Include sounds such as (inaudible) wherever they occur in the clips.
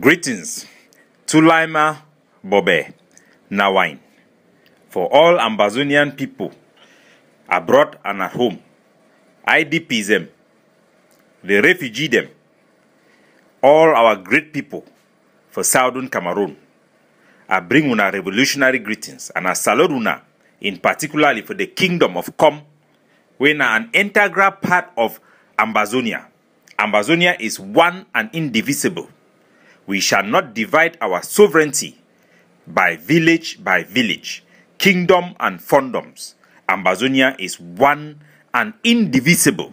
Greetings, Tulaima Bobe Nawine, for all Ambazonian people abroad and at home, IDPs the refugee them, all our great people for Southern Cameroon. I bring una revolutionary greetings and I salute una in particularly for the kingdom of Kom, when an integral part of Ambazonia. Ambazonia is one and indivisible. We shall not divide our sovereignty by village by village, kingdom and fondoms. Ambazonia is one and indivisible.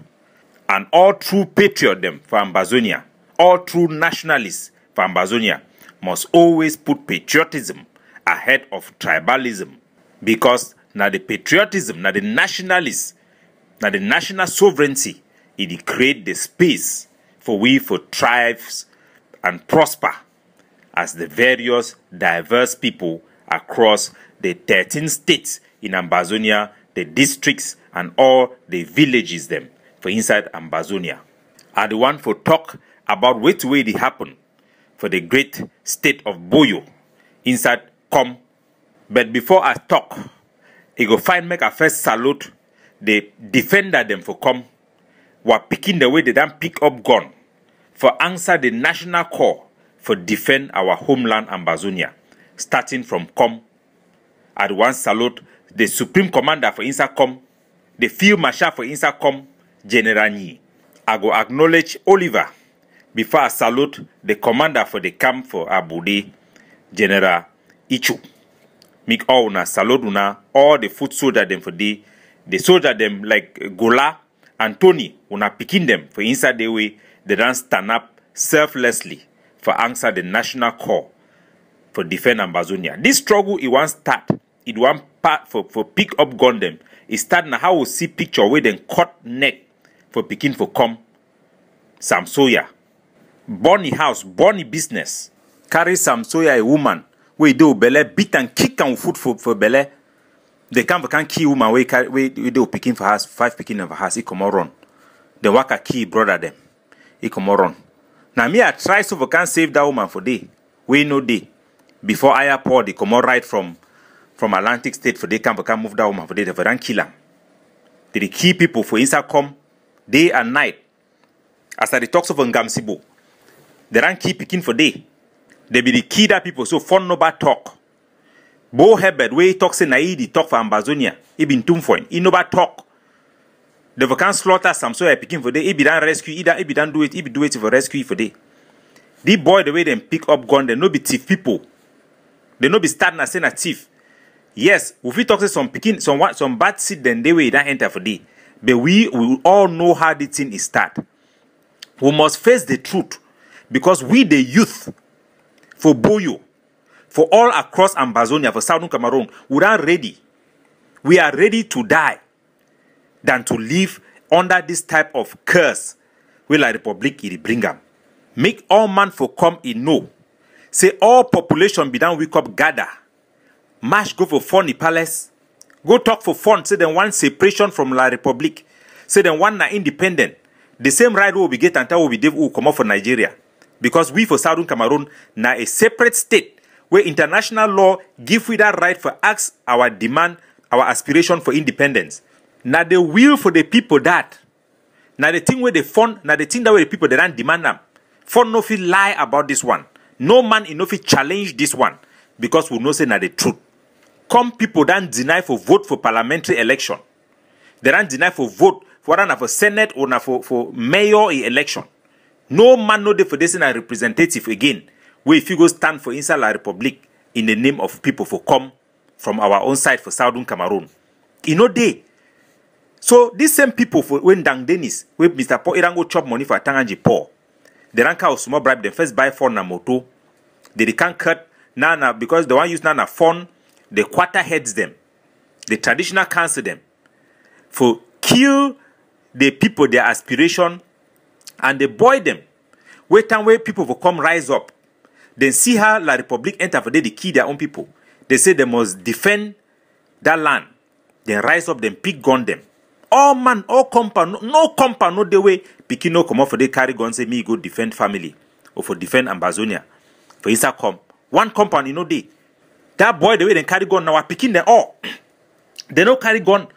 And all true patriotism for Ambazonia, all true nationalists for Ambazonia must always put patriotism ahead of tribalism. Because now the patriotism, now the nationalists, now the national sovereignty, it create the space for we for tribes and prosper as the various diverse people across the 13 states in Ambazonia, the districts, and all the villages them for inside Ambazonia. Are the one for talk about which way they happen for the great state of Boyo inside Kom. But before I talk, I go find make a first salute the defender them for Kom. Were picking the way they don't pick up gun for answer the national call for defend our homeland Ambazonia, starting from Kom. I'd once salute the Supreme Commander for INSACOM, the Field Marshal for INSACOM, General Nyi. I go acknowledge Oliver before I salute the Commander for the camp for Abude, General Ichu. Make all una salute una all the foot soldier them for the the soldier them like Gola and Tony una picking them for inside the way they don't stand up selflessly for answer the national call for defend Ambazonia. This struggle it won't start. It won't part for, for pick up gun them. It start how we see picture where then cut neck for picking for Kom. Sam Soya. Bonny house, bonny business. Carry Sam Soya a woman we do belle beat and kick and foot for, for belle. They can't can kill woman we carry we, do picking for house, five picking of a house, he come run. Then waka key brother them. He come out run. Now me I try so can save that woman for day. We know day. Before I pour they come out right from from Atlantic State for they can can move that woman for day they for don't kill am. They dey kill people for inside Kom day and night. As I dey talk so for Ngamsibo, they don't keep picking for day. They be the key that people so fun no bad talk. Bo Herbert wey talk say na he dey talk for Ambazonia, he been tum for him. He no bad talk. The can slaughter some so I picking for day. He be done rescue, either he be done do it, he be do it for rescue for day. The boy the way them pick up gun, they no be thief people. They no be starting as saying a thief. Yes, if we talk say some picking some some bad seed then they way that enter for day. But we we all know how the thing is start. We must face the truth because we the youth for Boyo, for all across Ambazonia, for Southern Cameroon, we are ready. We are ready to die than to live under this type of curse where la Republic it bring am. Make all man for come in know. Say all population be down wake up gather. March go for funny palace. Go talk for fun. Say them one separation from la Republic. Say them one na independent. The same right will be get until we be will come out for Nigeria. Because we for Southern Cameroon na a separate state where international law give we that right for ask our demand, our aspiration for independence. Now the will for the people that. Now the thing where they fund, now the thing that where the people they don't demand them. Fund no fit lie about this one. No man in no fit challenge this one. Because we know say na the truth. Come people don't deny for vote for parliamentary election. They don't deny for vote for whether na for senate or na for, for mayor election. No man no dey for this na representative again. If you go stand for inside la republic in the name of people for come from our own side for Southern Cameroon. E no dey. So these same people when Dang Dennis, where Mr. Paul Irango chop money for Tanganji Paul, they rank out small bribe, they first buy phone na moto. They, can't cut now na because the one use now na phone, the quarter heads them. The traditional cancel them. For kill the people their aspiration and they boy them. Wait time where people will come rise up. Then see how La Republic enter for they, they kill their own people. They say they must defend that land. Then rise up, then pick gun them. All man, all compound, no, no compound, no the way. Pikin no come up for they carry gun say me go defend family or for defend Ambazonia. for inside Kom one compound you know dey. That boy the way dem carry gun na our pikin dem all. (clears throat) Dem no carry gun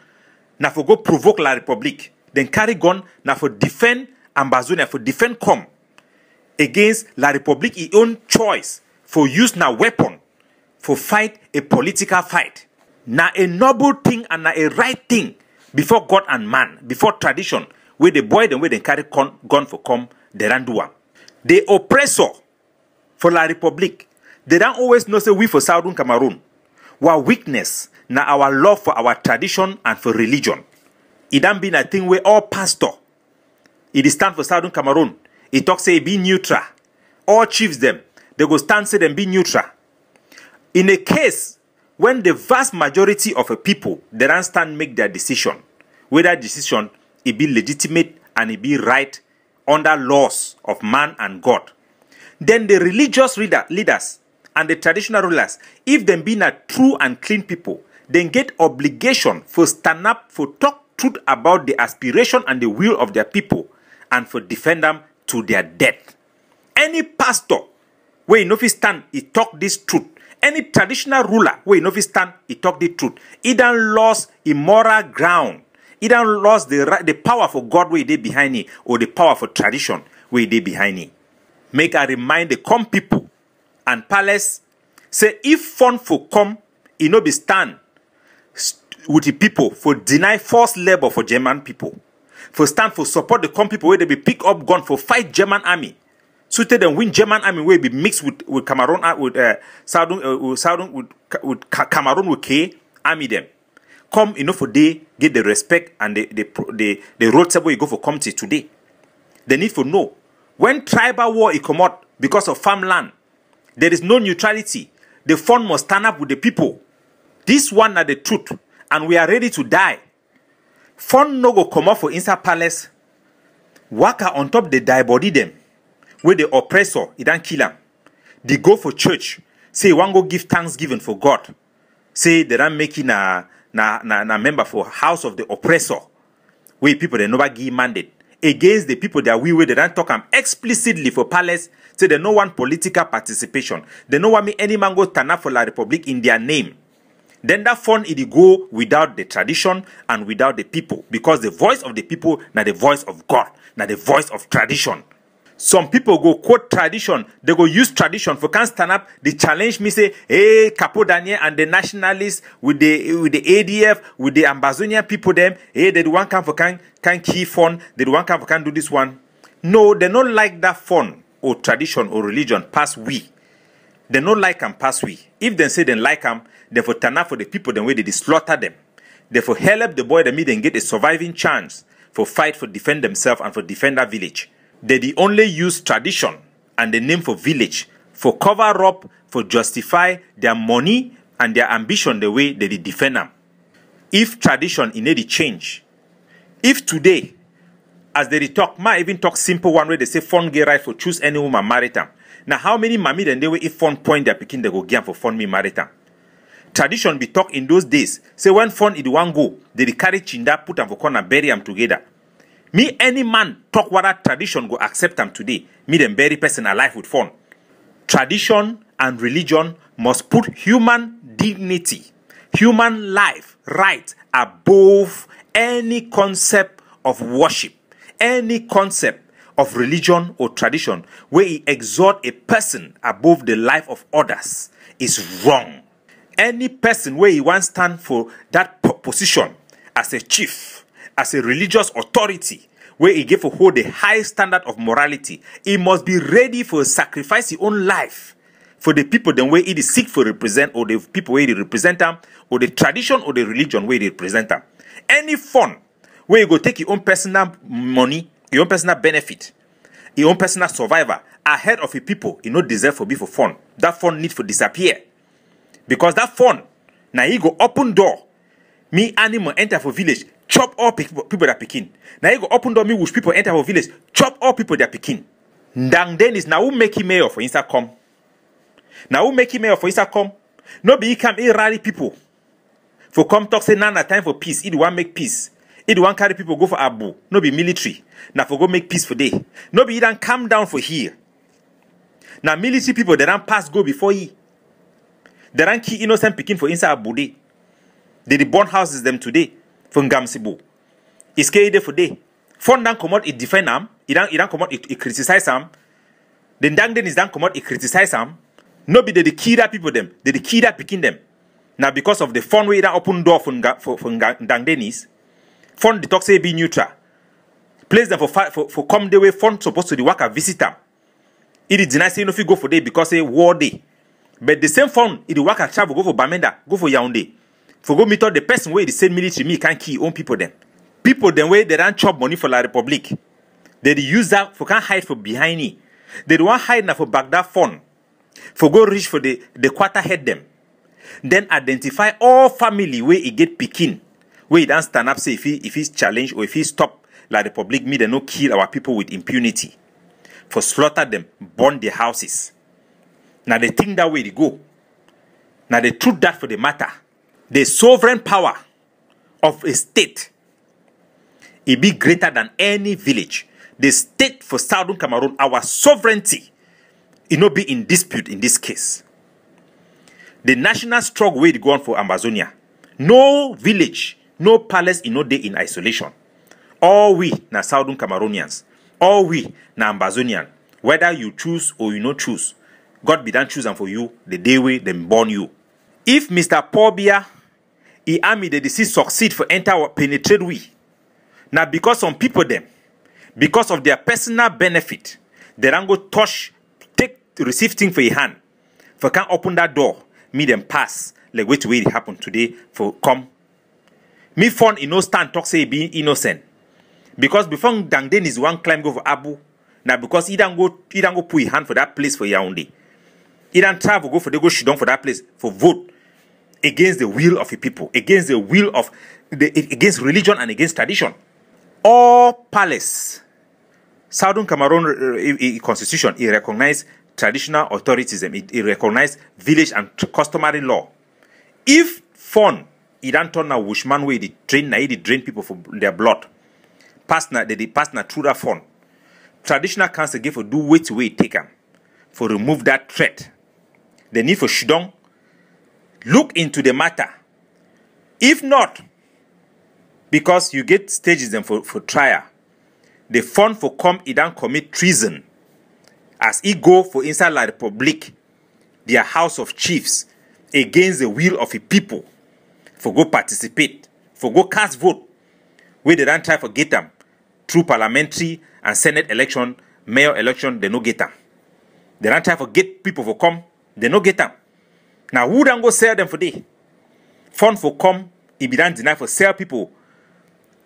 na for go provoke la republic dem carry gun na for defend ambazonia for defend Kom. Against la republic e own choice for use na weapon for fight a political fight. Na a noble thing and na a right thing before god and man before tradition wey the boy dem wey dem carry gun for come dey don do the oppressor for la republic they don always know say we for southern cameroon. Our weakness na our love for our tradition and for religion. E don be na thing wey all pastor e dey stand for southern cameroon. E talk say be neutral. All chiefs dem dey go stand say dem be neutral. In a case when the vast majority of a people dey don stand make their decision whether decision e be legitimate and e be right under laws of man and god. Then the religious leader, leaders and the traditional rulers if dem be na true and clean people then get obligation for stand up for talk truth about the aspiration and the will of their people and for defend them to their death. Any pastor wey e no fit stand he talk this truth any traditional ruler wey e no fit stand e talk the truth. E don lost e moral ground. E don lost the the power for god wey e dey behind it or the power for tradition wey e dey behind it. Make i remind the come people and palace say if fun for come e no be stand st- with the people for deny forced labour for german people for stand for support the come people wey dey be pick up gun for fight german army tey dem win german army will be mixed with with cameroon ar- with uh, southern uh, with with, with Ca- cameroon with k army them. come enough for dey get the respect and the the the the road sef wey e go for come till today. They need to know. When tribal war it come out because of farmland there is no neutrality. The fund must stand up with the people. This one are the truth and we are ready to die. Fund no go comot for inside palace. Waka on top the die body dem wey the oppressor e don kill am dey go for church. Say e wan go give thanksgiving for god. Say they don make na na na na member for house of the oppressor wey people dem never give mandate. Against the people their will wey dem don talk am explicitly for palace. Say dem no want political participation. Dem no want make any man go stand up for la republic in their name. Then that fund dey go without the tradition and without the people because the voice of the people na the voice of god na the voice of tradition some people go quote tradition they go use tradition. For can't stand up they challenge me say hey capo daniel and the nationalists with the with the adf with the ambazonian people them hey they the one come for can can key fund they the one come for can do this one. No they not like that fun or tradition or religion pass we. They not like am pass we. If they say they like them dem for turn up for the people dem way they slaughter them. Dem for help the boy dem make dem get a surviving chance for fight for defend themselves and for defend that village they dey only use tradition and the name for village for cover up for justify their money and their ambition the way they defend them. if tradition no dey change if today as they talk ma even talk simple one way they say fun get right for choose any woman marry them. Now how many mami dem dey wey if fun point their picking dem go am for fun me marry them. tradition be talk in those days say when fun e dey wan go they carry chinda put am for corner bury am together me any man talk whether tradition go accept am today. Me dem very person alive with fun tradition and religion must put human dignity human life right above any concept of worship any concept of religion or tradition where he exalt a person above the life of others is wrong. Any person wey e wan stand for that position as a chief as a religious authority wey e get for hold a high standard of morality e must be ready for sacrifice e own life for the people dem wey e dey seek for represent or the people wey e dey represent am or the tradition or the religion wey e dey represent am any fund wey e go take e own personal money e own personal benefit e own personal survival ahead of e people e no deserve for be for fund. That fund need for disappear. Because that fund na e go open door. Me animal enter for village chop all people people their pikin na e go open door me wish people enter our village chop all people their pikin ndang dennis na who make him mayor for inside Kom na who make him mayor for inside Kom no be he come he rally people. For come talk say now na time for peace. He dey wan make peace. He dey wan carry people go for abu. No be military. Na for go make peace for day no be he don calm down for here. Now military people they don't pass go before he. They don't kill innocent picking for inside Abude. They dey burn houses them today for Ngamsibo. It's KD for day. Fund don't come out it defend them. It don't it don't come out it, it criticize them. Then dang then is don't come out it criticize them. No be they dey kill that people them. They dey kill that picking them. Now because of the fund way that open door for Nga, for, for Nga, Dang Dennis, fund the talk say be neutral. Place them for fi- for, for Kom the way fund supposed to the worker visit them. It is deny say no fit go for day because say war day. But the same fund it the worker travel go for Bamenda, go for Yaoundé. For go meet all the person where the same military me can kill own people them. People them way they don't chop money for La Republic. They dey use that for can hide for behind it. They don't want hide now for Baghdad fund. For go reach for the the quarter head them. Then identify all family where he get picking. Where he don't stand up say if he if he's challenged or if he stop La Republic me they no kill our people with impunity. For slaughter them, burn their houses. Now they think that way they go. Now the truth that for the matter, the sovereign power of a state, it be greater than any village. The state for Southern Cameroon, our sovereignty, it no be in dispute in this case. The national struggle to go on for Ambazonia. No village, no palace, in no day in isolation. All we na Southern Cameroonians. All we na Ambazonian. Whether you choose or you no choose, God be done choose am for you the day way them born you. If Mr. Paul he army the disease succeed for enter or penetrate we. Now because some people them, because of their personal benefit, they don't go touch, take receive thing for your hand. For can open that door, me them pass. Like wait wait it happen today for Kom. Me fun in no stand talk say he be innocent. Because before Dangden is one climb go for Abu. Now because he don't go he don't go put his hand for that place for Yaoundé. He don't travel go for they go shit down for that place for vote against the will of the people, against the will of the against religion and against tradition. All palace, Southern Cameroon uh, uh, constitution, it recognize traditional authoritism, it, it recognize village and customary law. If fun, it don't turn a wishman way, they drain, na, they drain people for their blood. Pass na, they, they pass na through that fun. Traditional council give for do wait way take am for remove that threat. The need for shidong look into the matter. If not, because you get stages them for, for trial, the fund for Kom he don't commit treason. As he go for inside La Republic, their house of chiefs, against the will of the people, for go participate, for go cast vote, where they don't try for get them through parliamentary and senate election, mayor election, they no get them. They don't try for get people for Kom, they no get them. Now who don't go sell them for day? Fund for Kom, he be done deny for sell people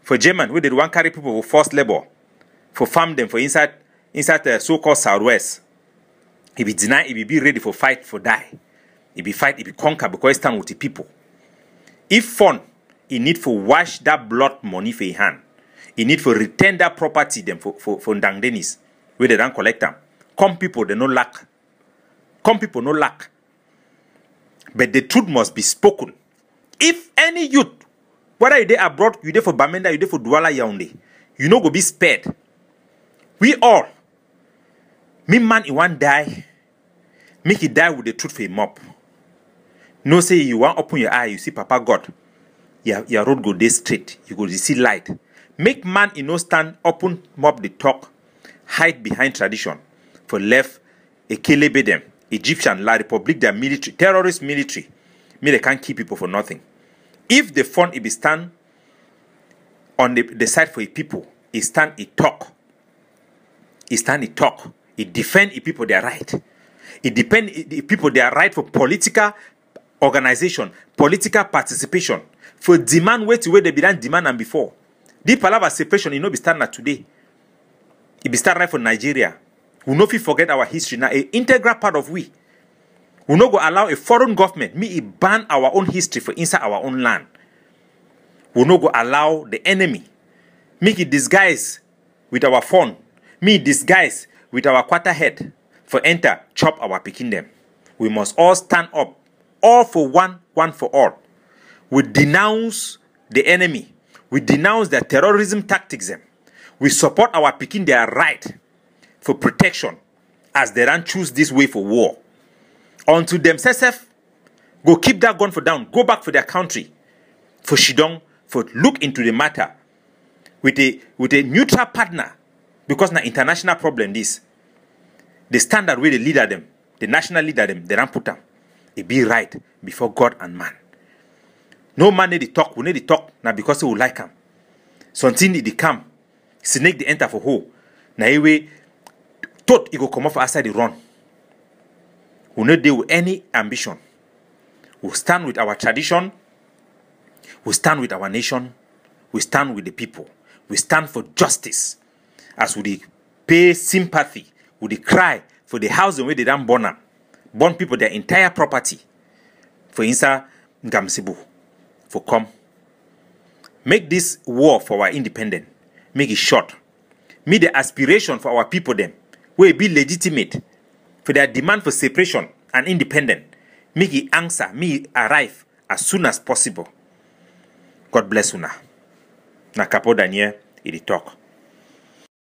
for German, where they want carry people for forced labor, for farm them for inside inside the so-called southwest. He be deny, he be be ready for fight for die. He be fight, he be conquer because stand with the people. If fund, he need for wash that blood money for hand. He need for return that property them for for, for Ndang Dennis, where they don't collect them. Kom people, they no lack. Kom people no lack. But the truth must be spoken. If any youth, whether you dey abroad, you dey for Bamenda, you dey for Douala Yaoundé, you no go be spared. We all, me man, he want die, make he die with the truth for him up. No say you want open your eye, you see Papa God, your, your road go dey straight, you go dey see light. Make man he no stand open mob the talk, hide behind tradition, for left Ekelebe them, Egyptian La Republic, their military, terrorist military, me they can't keep people for nothing. If the fund it be stand on the, the side for a people, it stand it talk. It stand it talk. It defend the people their right. It depend the people their right for political organization, political participation, for demand way to where they be done demand and before. The palava separation, you know, be stand today. It be stand right for Nigeria. We no fit forget our history now, a integral part of we. We no go allow a foreign government me it ban our own history for inside our own land. We no go allow the enemy make it disguise with our phone, me disguise with our quarter head for enter chop our picking them. We must all stand up, all for one, one for all. We denounce the enemy. We denounce their terrorism tactics. Them. We support our picking their right for protection as they ran choose this way for war. Unto themselves go keep that gun for down go back for their country for shidong for look into the matter with a with a neutral partner because na international problem this. The standard wey the leader them the national leader them they ran put them it be right before god and man. No man need to talk we need to talk now because we like him something need to come. Snake the enter for hole. Na e way thought e go comot for outside the run we no dey with any ambition. We stand with our tradition we stand with our nation we stand with the people. We stand for justice. As we pay sympathy we cry for the housing wey dey don burn am burn people their entire property. For inside ngamsibu for Kom. Make this war for our independence make it short. Make the aspiration for our people them wey be legitimate for their demand for separation and independence. Make e answer make arrive as soon as possible. God bless una. Na capo daniel e dey talk.